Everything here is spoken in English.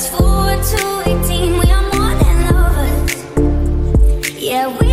Fast forward to 18, we are more than lovers. Yeah, we.